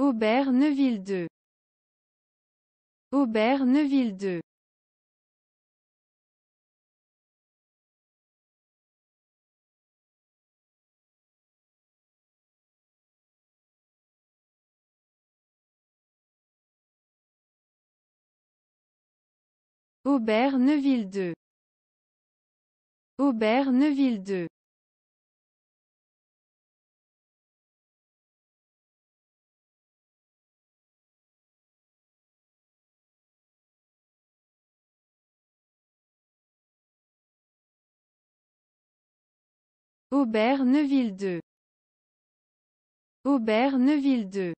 Aubert Neuville 2 Aubert Neuville 2 Aubert Neuville 2 Aubert Neuville 2 Aubert Neuville 2 Aubert Neuville 2